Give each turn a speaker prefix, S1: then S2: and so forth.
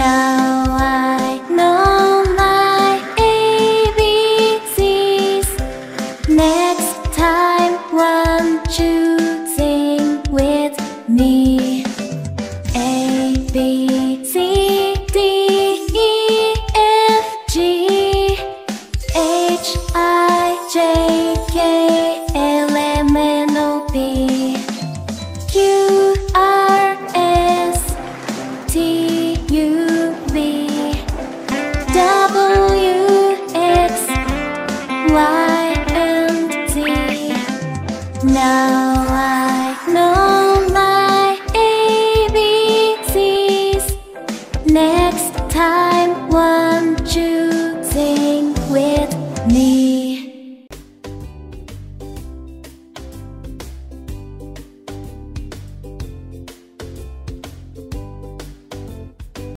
S1: Now I know my Next time, one, two Now I know my ABCs Next time, won't you sing with me.